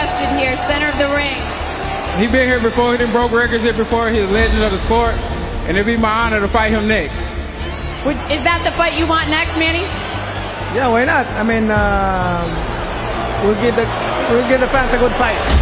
requested here, center of the ring. He been here before. He done broke records here before. He's a legend of the sport, and it'd be my honor to fight him next. Would, is that the fight you want next, Manny? Yeah, why not? I mean, uh, we'll give the we'll give the fans a good fight.